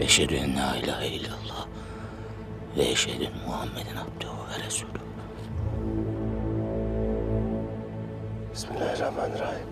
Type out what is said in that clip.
Eşhedü en la ilahe illallah. Ve eşhedü enne Muhammeden abduhu ve resulü. Bismillahirrahmanirrahim.